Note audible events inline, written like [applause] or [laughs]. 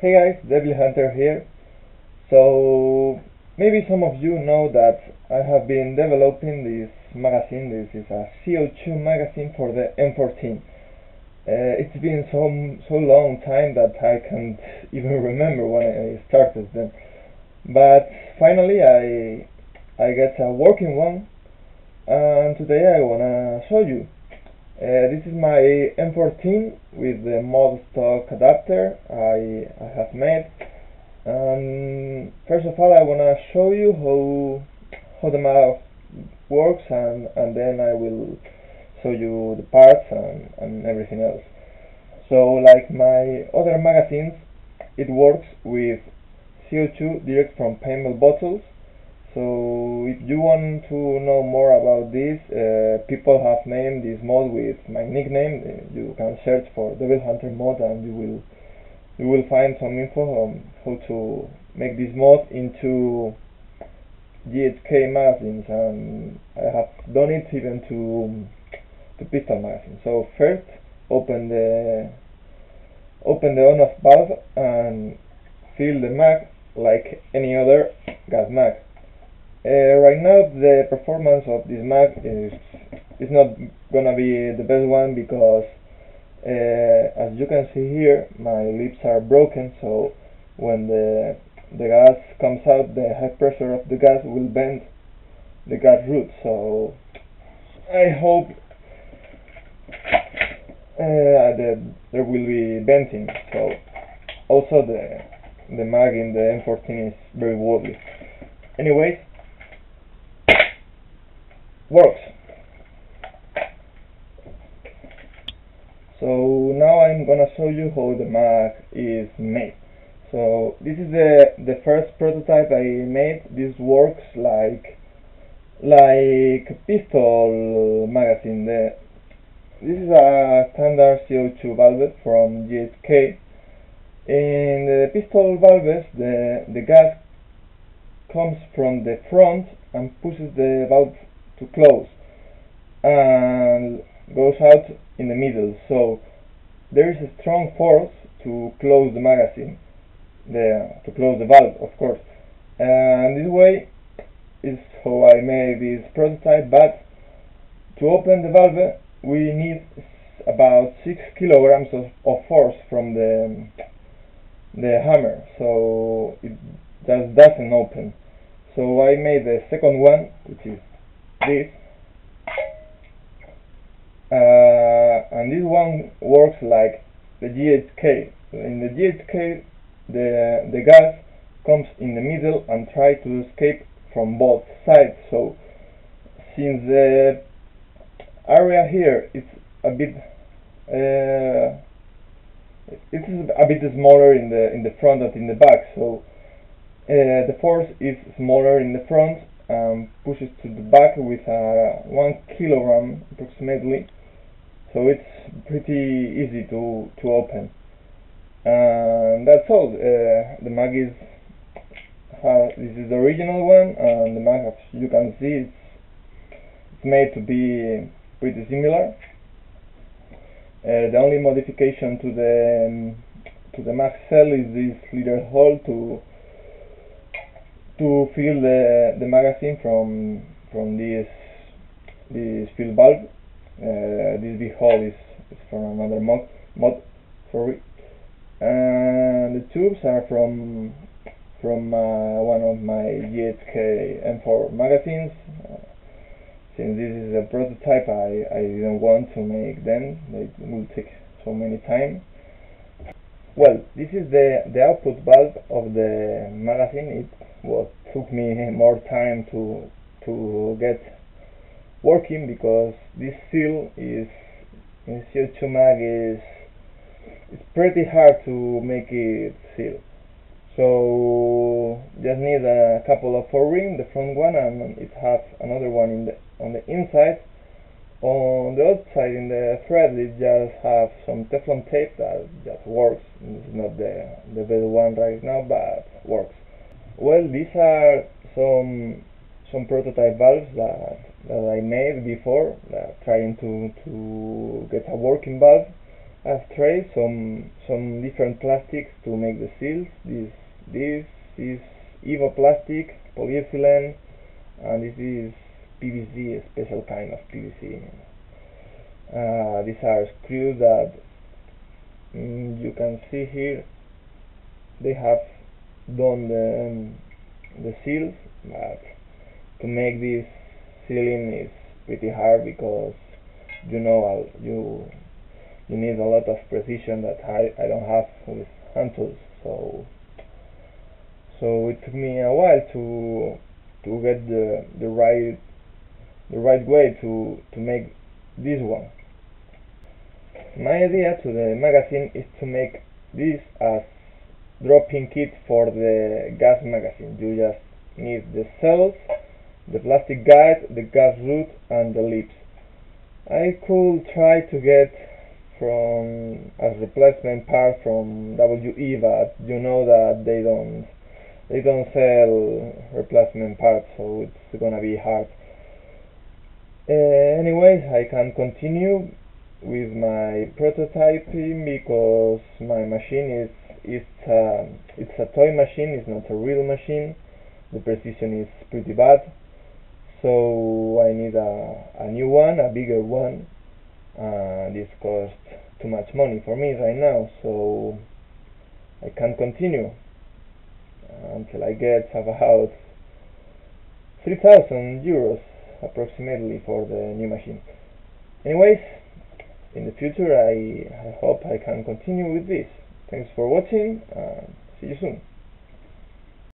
Hey guys, Devil Hunter here. So maybe some of you know that I have been developing this magazine. This is a CO2 magazine for the M14. Uh, it's been so so long time that I can't [laughs] even remember when I started them. But finally I I get a working one and today I wanna show you. Uh, this is my M14 with the ModStock adapter I, I have made and first of all I wanna show you how how the Mag works and, and then I will show you the parts and, and everything else. So like my other magazines it works with CO2 direct from paintball bottles so if you want to know more about this, uh, people have named this mod with my nickname. Uh, you can search for Devil Hunter mod and you will you will find some info on how to make this mod into GHK magazines and I have done it even to to pistol magazines. So first open the open the on-off valve and fill the mag like any other gas mag. Uh, right now the performance of this Mag is is not gonna be the best one because uh, as you can see here my lips are broken so when the the gas comes out the high pressure of the gas will bend the gas route so I hope uh, that there will be venting. So also the the mag in the M14 is very wobbly anyways works. So now I'm gonna show you how the mag is made. So this is the the first prototype I made. This works like like pistol magazine. The, this is a standard CO2 valve from GHK. In the pistol valves, the the gas comes from the front and pushes the valve to close. And goes out in the middle. So there is a strong force to close the magazine. The, to close the valve of course. And this way is how I made this prototype but to open the valve we need about 6 kilograms of, of force from the the hammer. So it just doesn't open. So I made the second one which is this. Uh, and this one works like the GHK in the GHK the the gas comes in the middle and try to escape from both sides. So since the area here is a bit uh, it is a bit smaller in the in the front than in the back. So uh, the force is smaller in the front um, pushes to the back with uh, one kilogram approximately. So it's pretty easy to to open. And that's all. Uh, the mag is uh, this is the original one and the mag as you can see it's, it's made to be pretty similar. Uh, the only modification to the um, to the mag cell is this little hole to to fill the the magazine from from this this fill valve. Uh, this big hole is, is from another mod mod sorry, and the tubes are from from uh, one of my GHK M4 magazines. Uh, since this is a prototype, I, I didn't want to make them. They will take so many time. Well, this is the, the output valve of the magazine. It what took me more time to to get working because this seal is in CO2 mag is it's pretty hard to make it seal so just need a couple of o-ring the front one and it has another one in the on the inside on the outside in the thread it just have some Teflon tape that just works it's not the the best one right now but works well, these are some some prototype valves that, that I made before, trying to, to get a working valve. I've tried some some different plastics to make the seals. This this is Evo plastic, polyethylene, and this is PVC, a special kind of PVC. Uh, these are screws that mm, you can see here. They have done the um, the seals, but to make this sealing is pretty hard because you know you you need a lot of precision that I, I don't have with hand tools so so it took me a while to to get the the right the right way to to make this one my idea to the magazine is to make this as drop-in kit for the gas magazine you just need the cells the plastic guide, the gas route and the lips. I could try to get from as replacement part from WE but you know that they don't they don't sell replacement parts so it's gonna be hard. Uh, anyways, I can continue with my prototyping because my machine is it's a, it's a toy machine, it's not a real machine. The precision is pretty bad so I need a, a new one, a bigger one. Uh, this costs too much money for me right now, so I can't continue until I get about 3000 euros approximately for the new machine. Anyways, in the future I, I hope I can continue with this. Thanks for watching, and see you soon.